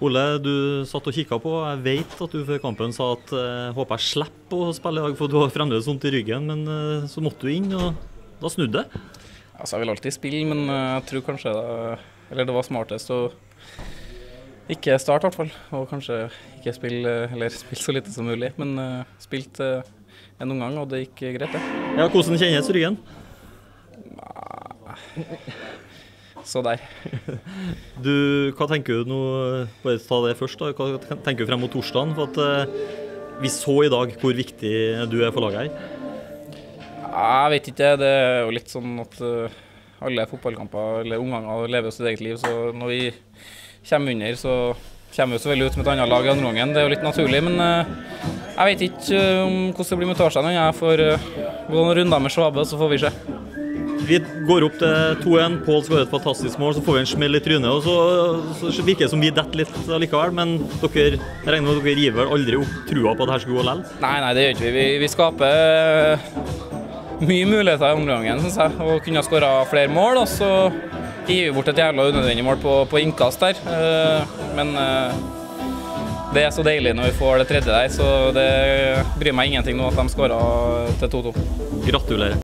Ole, du satt og kikka på. Jeg vet at du før kampen sa at jeg håper jeg slipper å spille i dag, for du har fremdeles vondt i ryggen. Men eh, så måtte du inn, og da snudde det. Altså, jeg vil alltid spille, men eh, jeg tror kanskje det, eller det var smartest å ikke starte, i hvert fall. Og kanskje ikke spille, eller spille så lite som mulig. Men uh, spilte en omgang, og det gikk greit, det. Ja, Hvordan kjennes ryggen? Så der. Du, hva tenker du nå, bare ta det først da, hva tenker du frem mot torsdagen? For at eh, vi så i dag hvor viktig du er for laget her. Jeg vet ikke, det er jo litt sånn at uh, alle fotballkamper eller omganger lever sitt eget liv. Så når vi kommer under, så kommer vi så veldig ut med et annet lag i andre omgang. Det er jo litt naturlig, men uh, jeg vet ikke om hvordan det blir med torsdagen. Jeg får gå noen runder med Svabe, så får vi se. Vi går opp til 2-1. Pål skårer et fantastisk mål, så får vi en smell i trynet. og Så, så virker det som vi detter litt allikevel, men dere jeg regner med at dere gir vel aldri opp trua på at dette skulle gå likevel? Nei, nei, det gjør ikke vi. Vi, vi skaper mye muligheter i omgangen, gangen, syns jeg. Og kunne ha skåra flere mål. Og så gir vi bort et jævla unødvendig mål på, på innkast der. Men det er så deilig når vi får det tredje der, så det bryr meg ingenting nå at de skåra til 2-2. Gratulerer.